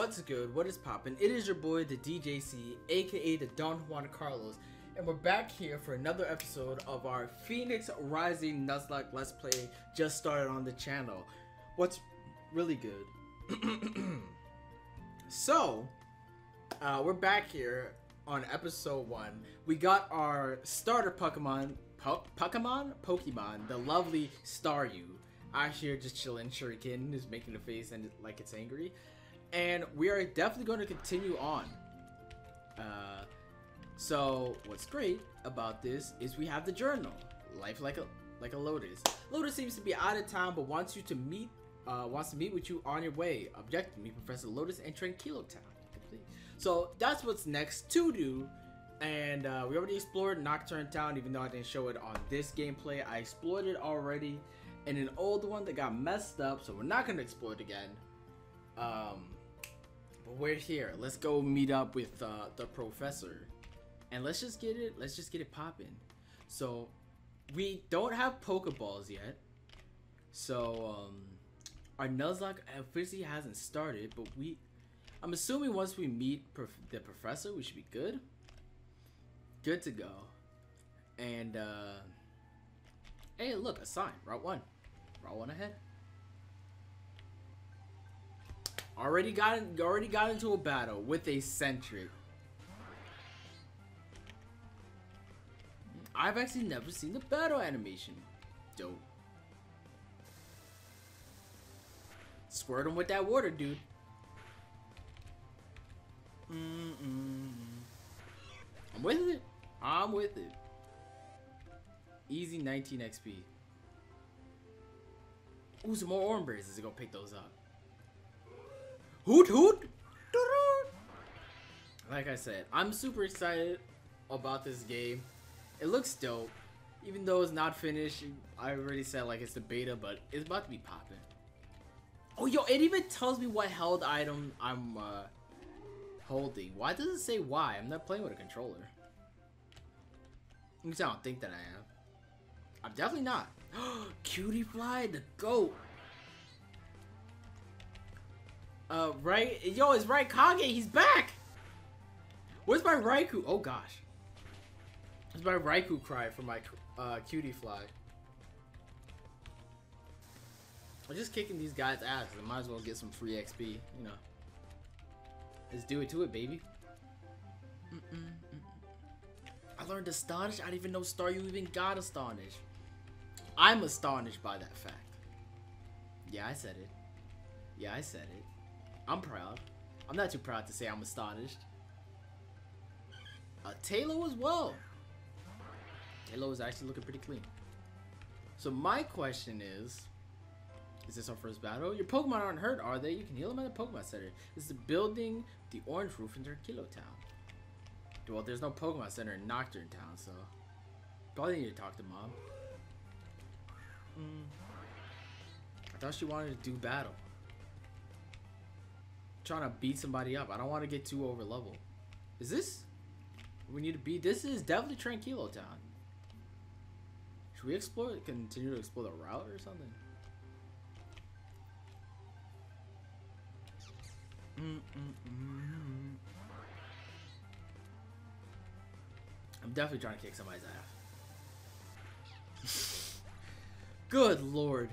What's good? What is poppin'? It is your boy, the DJC, aka the Don Juan Carlos, and we're back here for another episode of our Phoenix Rising Nuzlocke Let's Play just started on the channel. What's really good? so, uh, we're back here on episode one. We got our starter Pokemon, po Pokemon, Pokemon, the lovely Staryu. Out here just chilling, Shuriken is making a face and like it's angry and we are definitely going to continue on. Uh, so what's great about this is we have the journal, life like a like a Lotus. Lotus seems to be out of town, but wants you to meet uh, wants to meet with you on your way. Objective: meet Professor Lotus and Tranquilo Town. So that's what's next to do. And uh, we already explored Nocturne Town, even though I didn't show it on this gameplay. I explored it already in an old one that got messed up, so we're not gonna explore it again. Um, but we're here. Let's go meet up with uh, the professor, and let's just get it. Let's just get it popping. So we don't have Pokeballs yet, so um, our Nuzlocke officially hasn't started. But we, I'm assuming once we meet prof the professor, we should be good. Good to go. And uh, hey, look, a sign. Route one. Route one ahead. Already got already got into a battle with a Sentret. I've actually never seen the battle animation. Dope. Squirt him with that water, dude. Mm -mm. I'm with it. I'm with it. Easy 19 XP. Ooh, some more orange berries. Is it gonna pick those up? Hoot hoot! Like I said, I'm super excited about this game. It looks dope. Even though it's not finished, I already said like it's the beta, but it's about to be popping. Oh, yo, it even tells me what held item I'm uh, holding. Why does it say why? I'm not playing with a controller. At least I don't think that I am. I'm definitely not. Cutiefly, the goat. Uh, right? Yo, it's Raikage. He's back. Where's my Raikou? Oh gosh. It's my Raikou cry for my uh, Cutiefly. I'm just kicking these guys' ass. I might as well get some free XP, you know. Let's do it to it, baby. Mm -mm, mm I learned Astonish. I didn't even know Staryu even got Astonish. I'm astonished by that fact. Yeah, I said it. Yeah, I said it. I'm proud. I'm not too proud to say I'm astonished. Uh, Taylor as well. Taylor is actually looking pretty clean. So my question is, is this our first battle? Your Pokemon aren't hurt, are they? You can heal them at the Pokemon Center. This is the building the orange roof in Kilo Town. Well, there's no Pokemon Center in Nocturne Town, so probably need to talk to Mom. Mm. I thought she wanted to do battle trying to beat somebody up. I don't want to get too over level. Is this? We need to beat. This is definitely Tranquilo Town. Should we explore? Continue to explore the route or something? Mm -mm -mm. I'm definitely trying to kick somebody's ass. Good lord.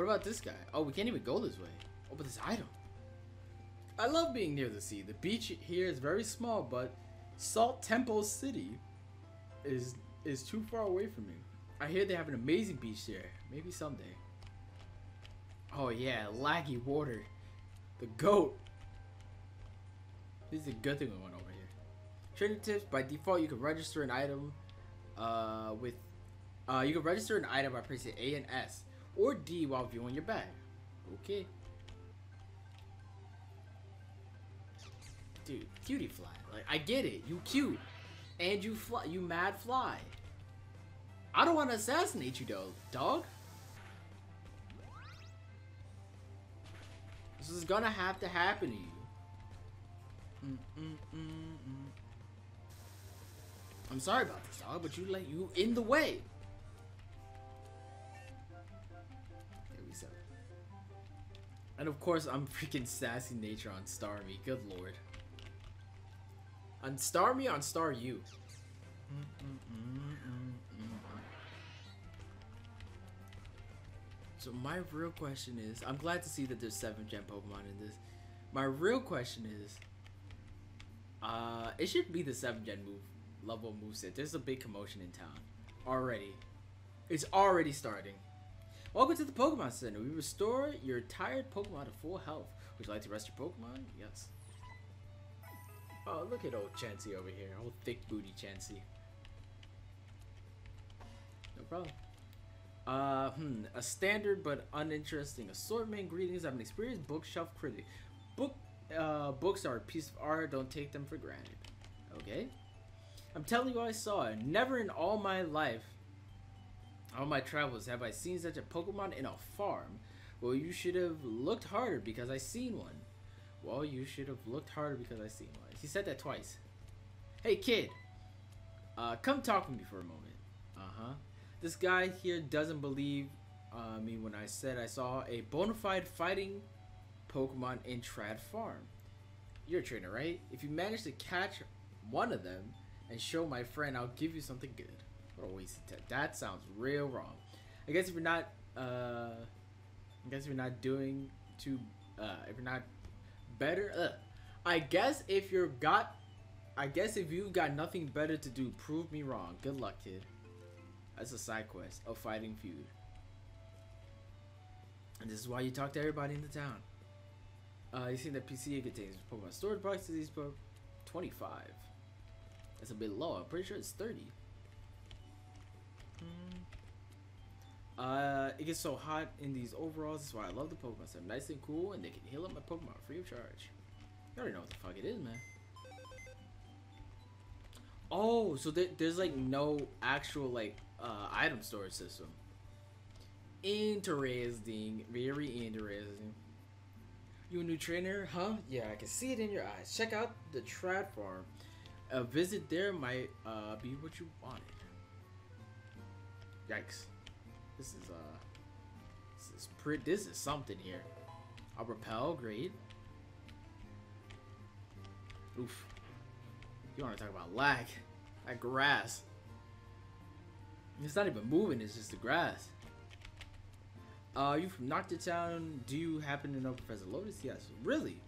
What about this guy? Oh, we can't even go this way. Oh, but this item. I love being near the sea. The beach here is very small, but Salt Temple City is is too far away from me. I hear they have an amazing beach there. Maybe someday. Oh yeah, laggy water. The goat. This is a good thing we went over here. Trading tips. By default, you can register an item uh, with... Uh, you can register an item by pressing A and S or D while viewing your bag. Okay. Dude, Cutiefly. Like, I get it. You cute. And you fly. You mad fly. I don't want to assassinate you, though, dog. This is gonna have to happen to you. Mm -mm -mm I'm sorry about this, dog, but you let you in the way. And of course, I'm freaking sassy nature on Starmie. Good lord. On Starmie, on Staryu. So my real question is, I'm glad to see that there's seven gen Pokemon in this. My real question is, uh, it should be the seven gen move level moveset. There's a big commotion in town already. It's already starting. Welcome to the Pokemon Center. We restore your tired Pokemon to full health. Would you like to rest your Pokemon? Yes. Oh, look at old Chansey over here. Old thick booty Chansey. No problem. Uh, hmm, a standard but uninteresting assortment. Greetings, I'm an experienced bookshelf critic. Book, uh, books are a piece of art. Don't take them for granted. Okay. I'm telling you, I saw it. Never in all my life, all my travels, have I seen such a Pokemon in a farm. Well, you should have looked harder because I seen one. Well, you should have looked harder because I seen one. He said that twice. Hey, kid. Uh, come talk with me for a moment. Uh-huh. This guy here doesn't believe uh, me when I said I saw a bona fide fighting Pokemon in Trad Farm. You're a trainer, right? If you manage to catch one of them and show my friend, I'll give you something good. What a. That sounds real wrong. I guess if you're not, uh, I guess if you're not doing too, uh, if you're not better, uh, I guess if you're got, I guess if you've got nothing better to do, prove me wrong. Good luck, kid. That's a side quest of fighting feud. And this is why you talk to everybody in the town. Uh, you see that PC contains Pokemon storage boxes. These for 25. That's a bit low. I'm pretty sure it's 30. Uh, it gets so hot in these overalls. That's why I love the Pokemon Center. Nice and cool, and they can heal up my Pokemon free of charge. You already know what the fuck it is, man. Oh, so there, there's like no actual like uh, item storage system. Interesting. Very interesting. You a new trainer, huh? Yeah, I can see it in your eyes. Check out the Trad Farm. A visit there might uh, be what you wanted. Yikes. This is uh this is pretty this is something here. A repel, great. Oof. You wanna talk about lag. That grass. It's not even moving, it's just the grass. Uh, you from Noctis Town? Do you happen to know Professor Lotus? Yes. Really?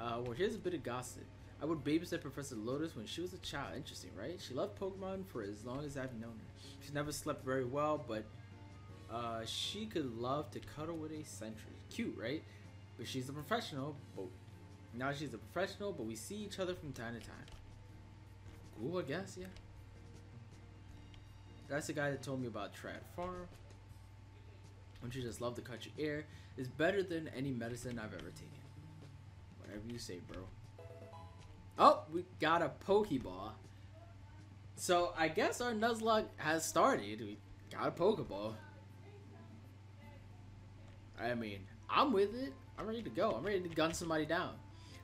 Uh, well, here's a bit of gossip. I would babysit Professor Lotus when she was a child. Interesting, right? She loved Pokemon for as long as I've known her. She never slept very well, but uh, she could love to cuddle with a Sentret. Cute, right? But she's a professional. But now she's a professional, but we see each other from time to time. Cool, I guess, yeah. That's the guy that told me about Trad Farm. Don't you just love to cut your ear? It's better than any medicine I've ever taken. Whatever you say, bro. Oh, we got a Pokeball. So I guess our Nuzlocke has started. We got a Pokeball. I mean, I'm with it. I'm ready to go. I'm ready to gun somebody down.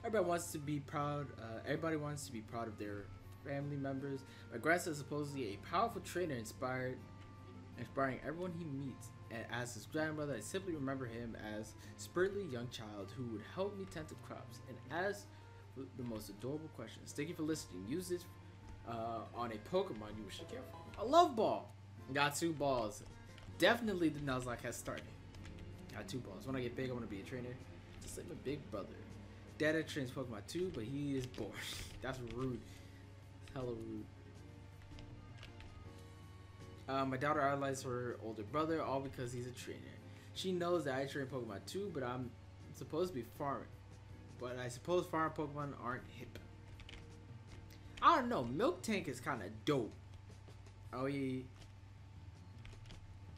Everybody wants to be proud. Uh, everybody wants to be proud of their family members. My is supposedly a powerful trainer, inspired, inspiring everyone he meets. And as his grandmother, I simply remember him as sprightly young child who would help me tend to crops. And as the most adorable questions. Thank you for listening. Use this uh, on a Pokemon you to care for. A love ball. Got two balls. Definitely the Nuzlocke has started. Got two balls. When I get big, I want to be a trainer. Just like my big brother. Dada trains Pokemon too, but he is bored. That's rude. Hella rude. Uh, my daughter idolizes her older brother, all because he's a trainer. She knows that I train Pokemon too, but I'm supposed to be farming. But I suppose fire Pokemon aren't hip. I don't know. Miltank is kind of dope. Oh, we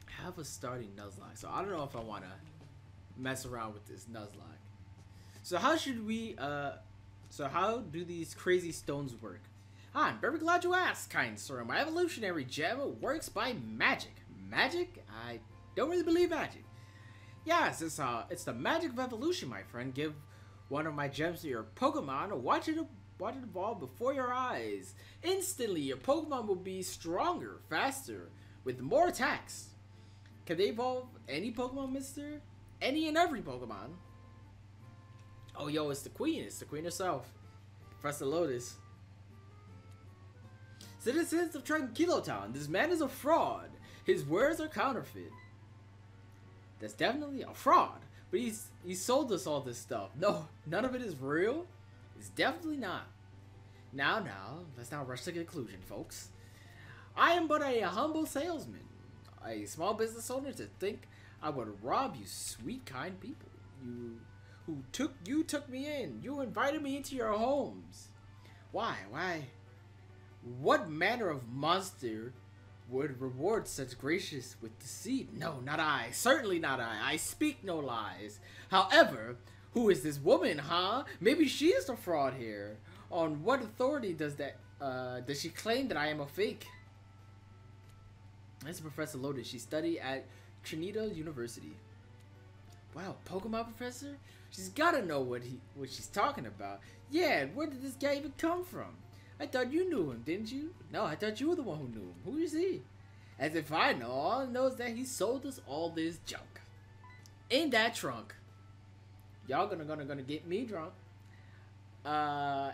have a starting Nuzlocke. So I don't know if I want to mess around with this Nuzlocke. So how should we, uh, so how do these crazy stones work? Ah, I'm very glad you asked, kind sir. My evolutionary gem works by magic. Magic? I don't really believe magic. Yes, it's uh, it's the magic of evolution, my friend. Give one of my gems to your Pokemon, watch it, watch it evolve before your eyes. Instantly, your Pokemon will be stronger, faster, with more attacks. Can they evolve any Pokemon, mister? Any and every Pokemon. Oh, yo, it's the queen. It's the queen herself. Professor Lotus. Citizens of Tranquilo Town, this man is a fraud. His words are counterfeit. That's definitely a fraud. But he's he sold us all this stuff. No, none of it is real. It's definitely not. Now, now, let's not rush to conclusion, folks. I am but a humble salesman, a small business owner to think I would rob you, sweet, kind people. You who took you took me in. You invited me into your homes. Why? Why? What manner of monster would reward such gracious with deceit? No, not I. Certainly not I. I speak no lies. However, who is this woman, huh? Maybe she is the fraud here. On what authority does that uh, does she claim that I am a fake? That's Professor Lotus. She studied at Trinidad University. Wow, Pokemon professor? She's gotta know what he what she's talking about. Yeah, where did this guy even come from? I thought you knew him, didn't you? No, I thought you were the one who knew him. Who is he? As if I know. All I know is that he sold us all this junk. In that trunk. Y'all gonna gonna gonna get me drunk. Uh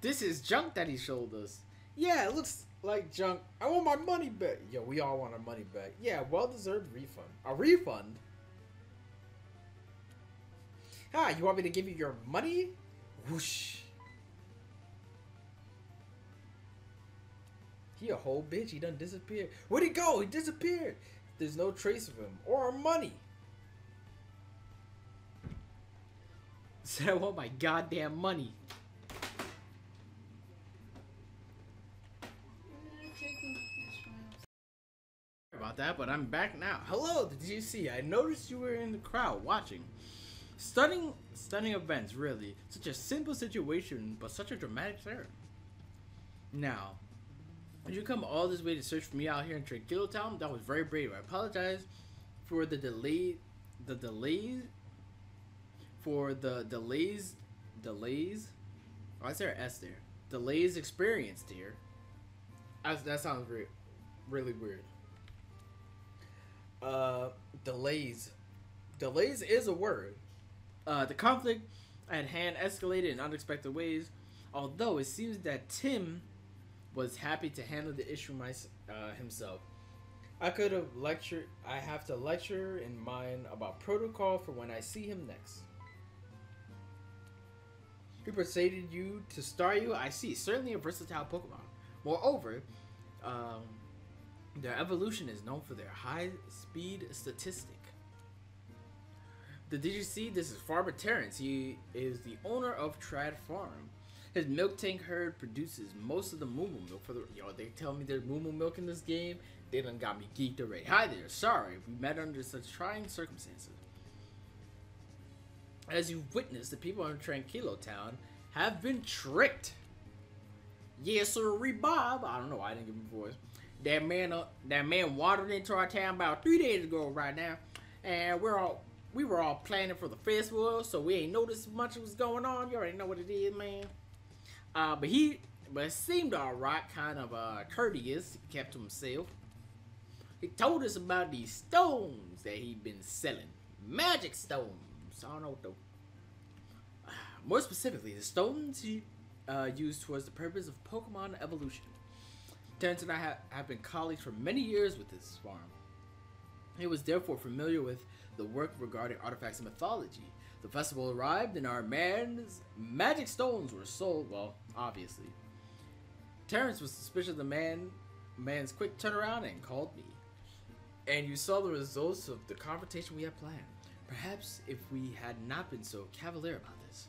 this is junk that he sold us. Yeah, it looks like junk. I want my money back. Yo, we all want our money back. Yeah, well deserved refund. A refund? Ah, you want me to give you your money? Whoosh. He a whole bitch. He done disappeared. Where'd he go? He disappeared. There's no trace of him or our money. Said I want my goddamn money. about that, but I'm back now. Hello, did you see? I noticed you were in the crowd watching. Stunning, stunning events, really. Such a simple situation, but such a dramatic turn. Now, did you come all this way to search for me out here in Tranquilo Town? That was very brave. I apologize for the delay, the delays, for the delays, delays. Why is there an S there? Delays experienced here. that sounds very, really weird. Uh, delays. Delays is a word. Uh, the conflict at hand escalated in unexpected ways, although it seems that Tim was happy to handle the issue my, uh, himself. I could have lectured. I have to lecture in mind about protocol for when I see him next. He persuaded you to Staryu. I see. Certainly a versatile Pokemon. Moreover, um, their evolution is known for their high speed statistic. Did you see? This is Farmer Terrence. He is the owner of Trad Farm. His Miltank herd produces most of the moo milk for the. Yo, they tell me there's moo milk in this game. They done got me geeked already. Hi there. Sorry, we met under such trying circumstances. As you've witnessed, the people in Tranquilo Town have been tricked. Yes, sir, Bob. I don't know why I didn't give him a voice that man uh, that man wandered into our town about three days ago right now and we're all we were all planning for the festival so we ain't noticed much was going on you already know what it is man uh but he but seemed all right kind of uh courteous kept to himself he told us about these stones that he'd been selling magic stones i don't know what the more specifically the stones he uh, used towards the purpose of pokemon evolution Terrence and I ha have been colleagues for many years with this farm. He was therefore familiar with the work regarding artifacts and mythology. The festival arrived and our man's magic stones were sold, well, obviously. Terrence was suspicious of the man man's quick turnaround and called me. And you saw the results of the confrontation we had planned. Perhaps if we had not been so cavalier about this.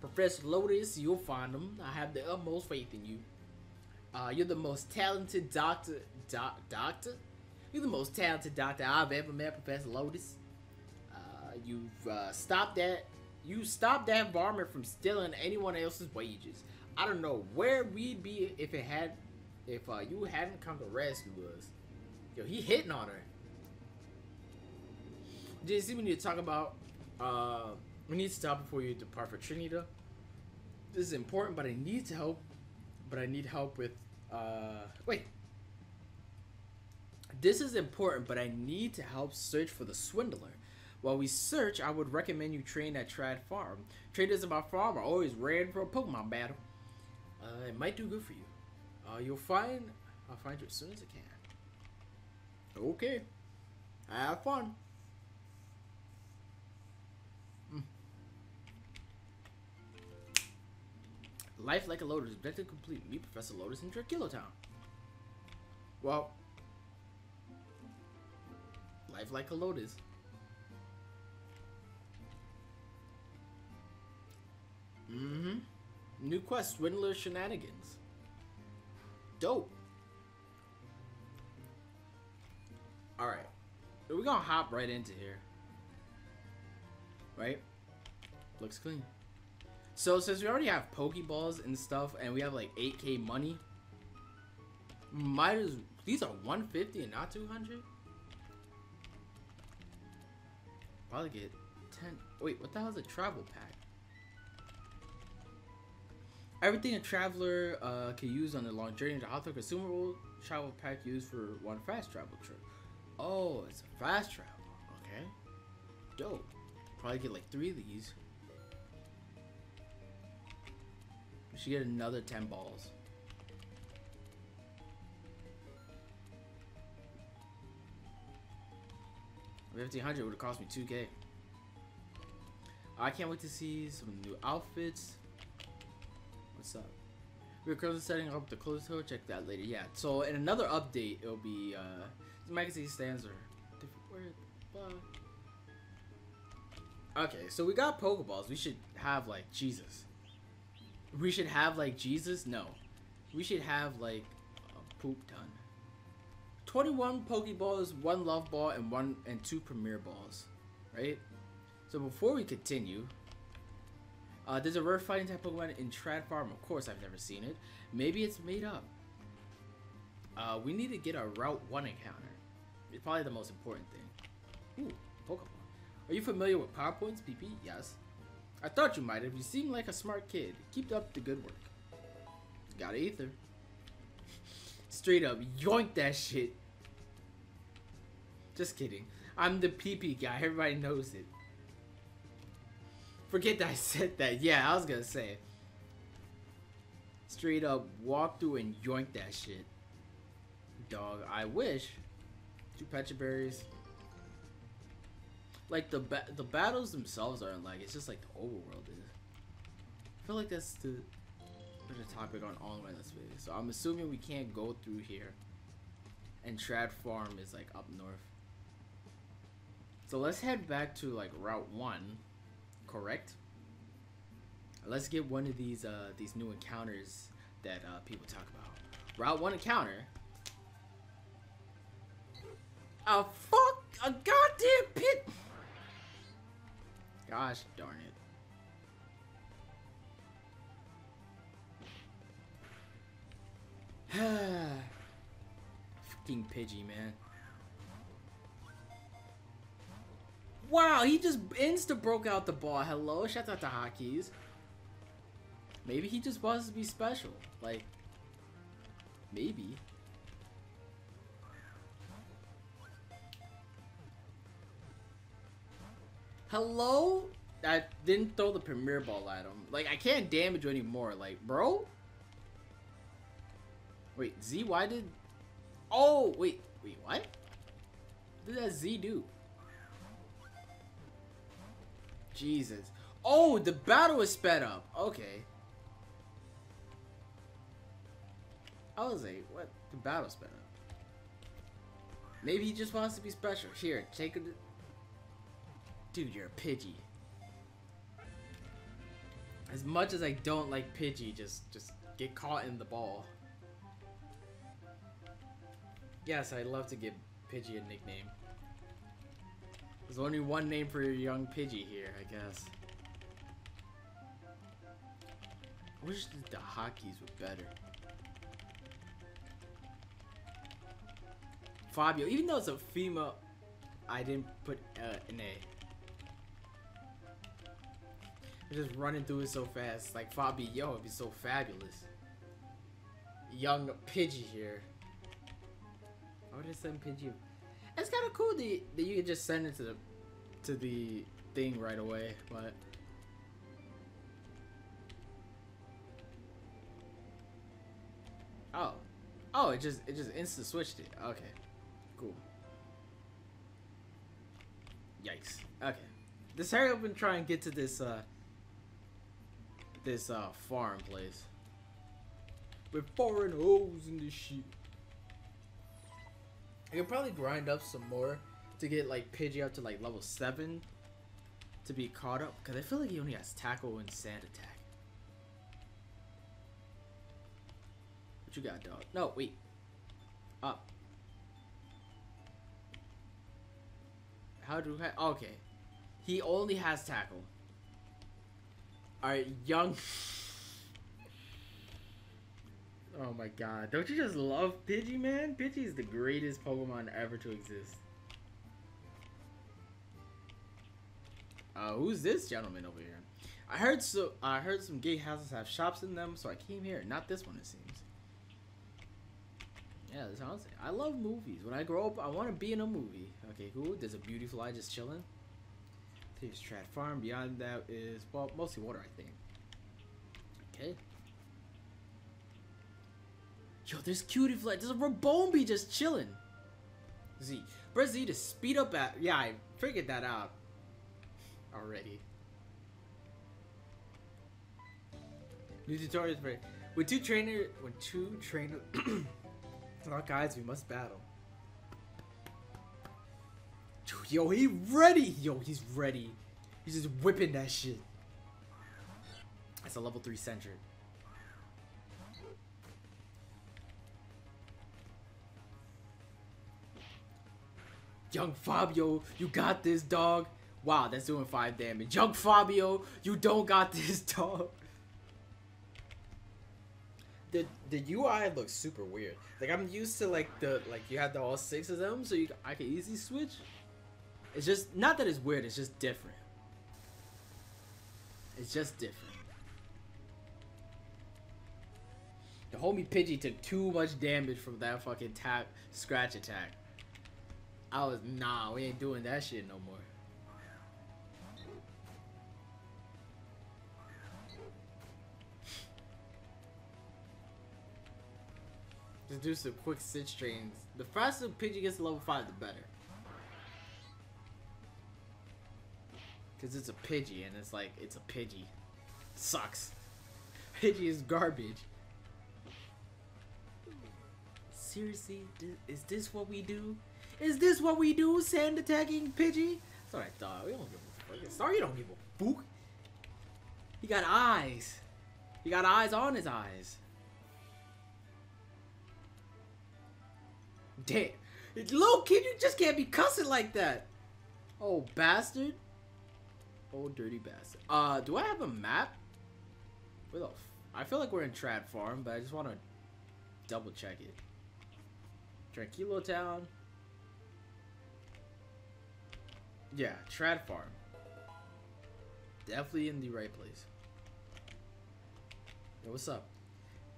Professor Lotus, you'll find him. I have the utmost faith in you. Uh, you're the most talented doctor, doc, doctor. You're the most talented doctor I've ever met, Professor Lotus. You've uh, stopped that. You stopped that varmint from stealing anyone else's wages. I don't know where we'd be if it had, if uh, you hadn't come to rescue us. Yo, he hitting on her. See we need to talk about? Uh, we need to stop before you depart for Trinidad. This is important, but I need to help. But I need help with uh, wait. This is important, but I need to help search for the swindler. While we search, I would recommend you train at Trad Farm. Traders in my farm are always ready for a Pokemon battle. Uh, it might do good for you. Uh, you'll find... I'll find you as soon as I can. Okay. Have fun. Mm. Life like a Lotus, objective complete. Meet Professor Lotus in Dracula Town. Well, life like a Lotus. New quest, Swindler Shenanigans. Dope. Alright. We're gonna hop right into here. Right? Looks clean. So since we already have Pokeballs and stuff and we have like 8k money, might as these are 150 and not 200? Probably get 10. Wait, what the hell is a travel pack? Everything a traveler uh, can use on a long journey to author consumable travel pack used for one fast travel trip. Oh, it's a fast travel. Okay. Dope. Probably get like three of these. We should get another 10 balls. Fifteen hundred would have cost me two K. I can't wait to see some new outfits. What's up? We're currently setting up the clothes store. Check that later. Yeah. So in another update, it'll be uh, magazine stands are different. Where? Okay, so we got Pokeballs. We should have like Jesus. We should have like Jesus. No, we should have like a poop ton. 21 Pokeballs, one Love Ball, and one and two Premier Balls, right? So before we continue, uh, there's a rare fighting type Pokemon in Trad Farm. Of course, I've never seen it. Maybe it's made up. Uh, we need to get a Route 1 encounter. It's probably the most important thing. Ooh, Pokemon. Are you familiar with PowerPoints, PP? Yes. I thought you might have. You seem like a smart kid. Keep up the good work. Got Ether. Straight up, yoink that shit. Just kidding. I'm the PP guy. Everybody knows it. Forget that I said that. Yeah, I was gonna say. Straight up, walk through and yoink that shit. Dog, I wish. Two Pecha Berries. Like, the ba the battles themselves aren't like, it's just like the overworld is. I feel like that's the, the topic on online Let's Play. So I'm assuming we can't go through here. And Trad Farm is like up north. So let's head back to like Route 1, correct? Let's get one of these uh, these new encounters that uh, people talk about. Route 1 encounter. A fuck a goddamn pit. Gosh darn it. Fucking Pidgey, man. Wow, he just insta broke out the ball. Hello, shout out to Hotkeys. Maybe he just wants to be special. Like, maybe. Hello? I didn't throw the premier ball at him. Like, I can't damage anymore. Like, bro? Wait, Z, why did... Oh, wait. Wait, what? What did that Z do? Jesus. Oh, the battle is sped up. Okay. I was like, what? The battle sped up. Maybe he just wants to be special. Here, take a... Dude, you're a Pidgey. As much as I don't like Pidgey, just, just get caught in the ball. Yes, I love to give Pidgey a nickname. There's only one name for your young Pidgey here, I guess. I wish the hotkeys were better. Fabio, even though it's a female, I didn't put uh, an A. I'm just running through it so fast. Like Fabio, it'd be so fabulous. Young Pidgey here. Why would I send Pidgey? It's kind of cool that, that you can just send it to the to the thing right away, but Oh. Oh, it just it just instant switched it. Okay. Cool. Yikes. Okay. Let's hurry up and try and get to this uh this uh farm place. With foreign hoes in this shit. I could probably grind up some more to get like Pidgey up to like level 7 to be caught up. Because I feel like he only has tackle and sand attack. What you got, dog? No, wait. Up. How do I... Okay. He only has tackle. Alright, young... Oh my god. Don't you just love Pidgey, man? Pidgey is the greatest Pokemon ever to exist. Uh, who's this gentleman over here? I heard so I heard some gay houses have shops in them, so I came here. Not this one, it seems. Yeah, this sounds. I love movies. When I grow up, I want to be in a movie. Okay, cool. There's a beautiful eye just chilling. Here's Trad Farm. Beyond that is well, mostly water, I think. Okay. Yo, there's cutie flag. There's a Rabombi just chilling. Z. Press Z to speed up at. Yeah, I figured that out already. New tutorials for with two trainer with two trainer not oh, guys we must battle. Yo, he ready! Yo, he's ready. He's just whipping that shit. That's a level 3 Sentret. Young Fabio, you got this, dog. Wow, that's doing 5 damage. Young Fabio, you don't got this, dog. The, the UI looks super weird. Like, I'm used to, like, the, like, you have the all six of them, so you, I can easily switch. It's just, not that it's weird, it's just different. It's just different. The homie Pidgey took too much damage from that fucking tap scratch attack. I was nah, we ain't doing that shit no more. Just do some quick sit trains. The faster Pidgey gets to level 5, the better. Because it's a Pidgey, and it's like, it's a Pidgey. Sucks. Pidgey is garbage. Seriously? Is this what we do? Is this what we do? Sand attacking Pidgey? Sorry, dog. We don't give a fuck. Sorry, you don't give a fuck. He got eyes. He got eyes on his eyes. Damn. Little kid, you just can't be cussing like that. Oh, bastard. Oh, dirty bastard. Uh, do I have a map? Where the I feel like we're in Trad Farm, but I just want to double check it. Tranquilo Town. Yeah, Trad Farm. Definitely in the right place. Yo, what's up?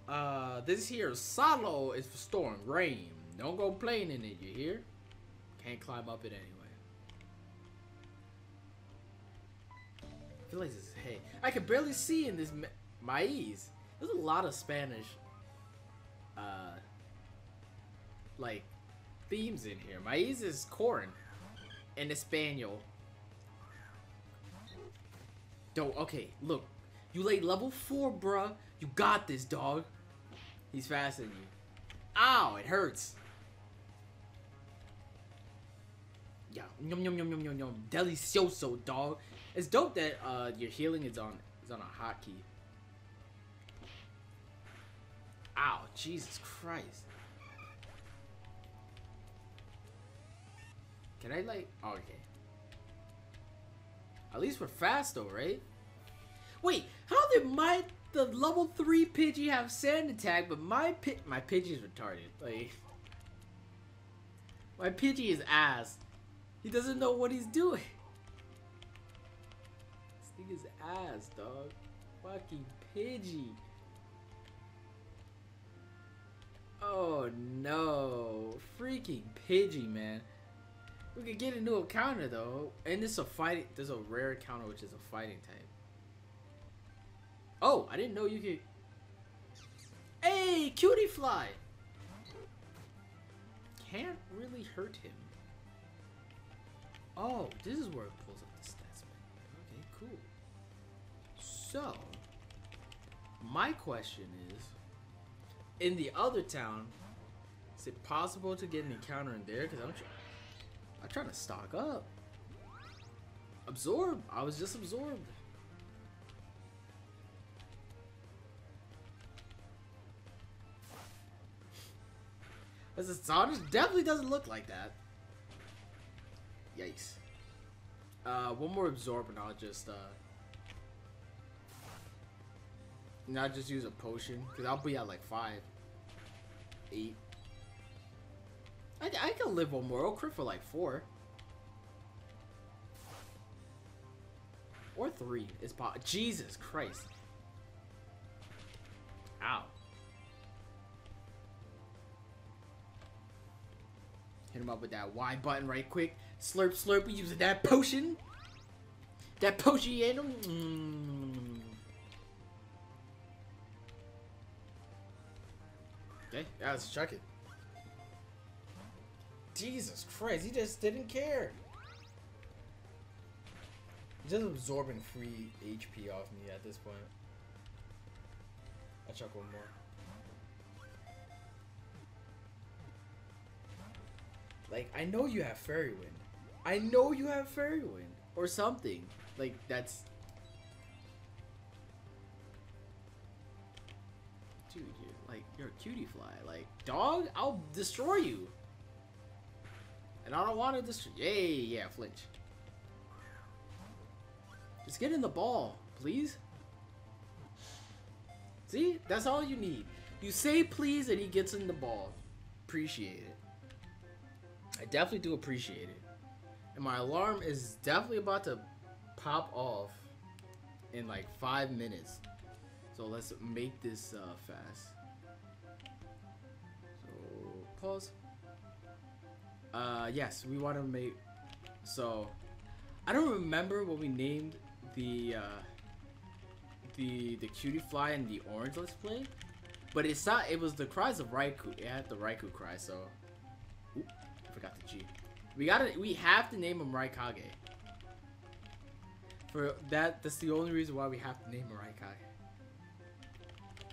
Uh, this here solo is for storm rain. Don't go playing in it, you hear? Can't climb up it anyway. I feel like this is. I can barely see in this maize. There's a lot of Spanish, uh, like, themes in here. Maize is corn in Espanol. Don't, okay, look. You laid level 4, bruh. You got this, dog. He's faster than you. Ow, it hurts. Yeah, yum yum yum yum yum yum. Delicioso, dog. It's dope that uh your healing is on is on a hotkey. Ow, Jesus Christ. Can I like oh, okay. At least we're fast though, right? Wait, how did my the level three Pidgey have sand attack, but my pit my Pidgey's retarded. Like my Pidgey is ass. He doesn't know what he's doing. This thing is ass, dog. Fucking Pidgey. Oh no. Freaking Pidgey, man. We could get into a counter though, and this is a fighting. There's a rare counter which is a fighting type. Oh, I didn't know you could. Hey, Cutiefly. Can't really hurt him. Oh, this is where it pulls up the stats. Okay, cool. So, my question is, in the other town, is it possible to get an encounter in there? Because I'm, try I'm trying to stock up. Absorb. I was just absorbed. This is definitely doesn't look like that. Yikes. Uh, one more absorb and I'll just, uh... Not just use a potion, because I'll be at like 5. 8. I, I can live one more. I'll crit for like 4. Or 3 is possible. Jesus Christ. Ow. Hit him up with that Y button right quick. Slurp slurp We using that potion. That potion in. Mm. Okay, yeah, let's check it. Jesus Christ, he just didn't care. He's just absorbing free HP off me at this point. I'll chuck one more. Like, I know you have Fairy Wind. I know you have Fairy Wind. Or something. Like, that's... Dude, you're, like, you're a Cutiefly. Like, dog, I'll destroy you. And I don't want to destroy... Yay, yeah, flinch. Just get in the ball, please. See? That's all you need. You say please and he gets in the ball. Appreciate it. I definitely do appreciate it. And my alarm is definitely about to pop off in like five minutes. So let's make this uh, fast. So pause. Uh, yes, we want to make. So I don't remember what we named the uh, the the Cutiefly and the orange let's play, but it's not. It was the cries of Raikou. It had the Raikou cry. So I forgot the G. We gotta, we have to name him Raikage. For that, that's the only reason why we have to name him Raikage.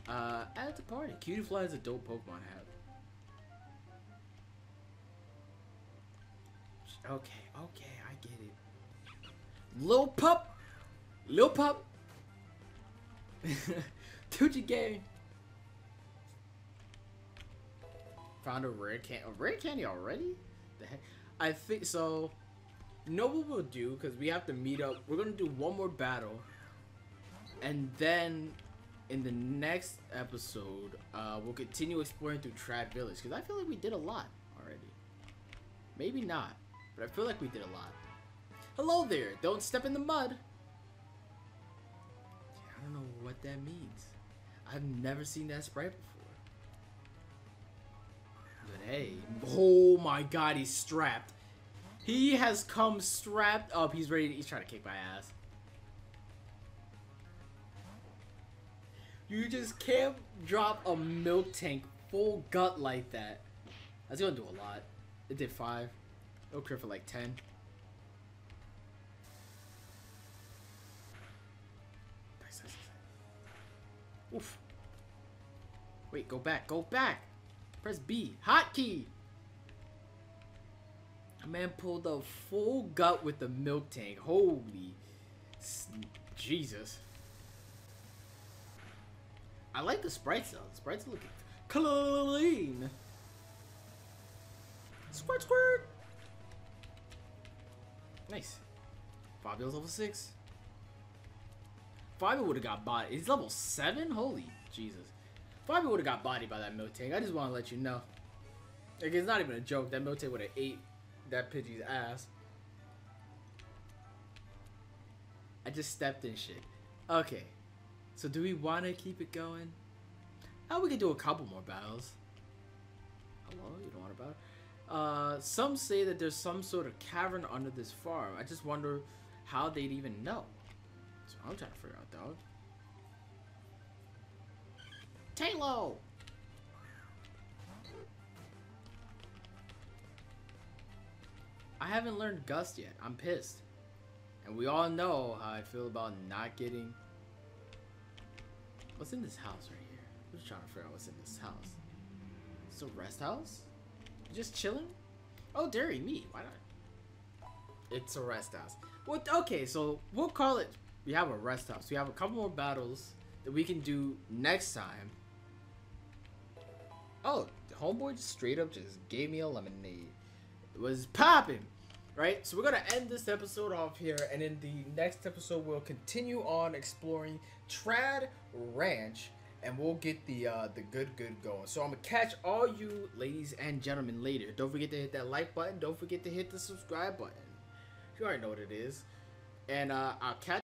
Uh, at the party, Cutiefly is a dope Pokemon. Okay, okay, I get it. Lil Pump! Lil Pump! Gucci Gang! Found a rare can a rare candy already? The heck? I think so. know what we'll do because we have to meet up. We're gonna do one more battle, and then in the next episode, uh, we'll continue exploring through Trap Village because I feel like we did a lot already. Maybe not, but I feel like we did a lot. Hello there! Don't step in the mud. I don't know what that means. I've never seen that sprite before. But hey. Oh my god, he's strapped. He has come strapped up. He's ready. To, he's trying to kick my ass. You just can't drop a Miltank full gut like that. That's gonna do a lot. It did five. It'll crit for like ten. Oof. Wait, go back. Go back. Press B. Hotkey! A man pulled a full gut with the Miltank. Holy Jesus. I like the sprites though. The sprites looking clean. Squirt, squirt. Nice. Fabio's level 6. Fabio would have got bought. He's level 7? Holy Jesus. Probably would have got bodied by that Miltank. I just want to let you know. Like, it's not even a joke. That Miltank would have ate that Pidgey's ass. I just stepped in shit. Okay. So do we want to keep it going? Oh, we could do a couple more battles. Hello? You don't want to battle? Uh, some say that there's some sort of cavern under this farm. I just wonder how they'd even know. So I'm trying to figure out, dog. Talo! I haven't learned Gust yet. I'm pissed. And we all know how I feel about not getting... What's in this house right here? I'm just trying to figure out what's in this house. It's a rest house? Just chilling? Oh, dairy meat. Why not? It's a rest house. Well, okay, so we'll call it... We have a rest house. We have a couple more battles that we can do next time. Oh, the homeboy just straight up just gave me a lemonade. It was popping right? So we're gonna end this episode off here, and in the next episode we'll continue on exploring Trad Ranch, and we'll get the uh, the good good going. So I'm gonna catch all you ladies and gentlemen later. Don't forget to hit that like button. Don't forget to hit the subscribe button. You already know what it is, and uh, I'll catch.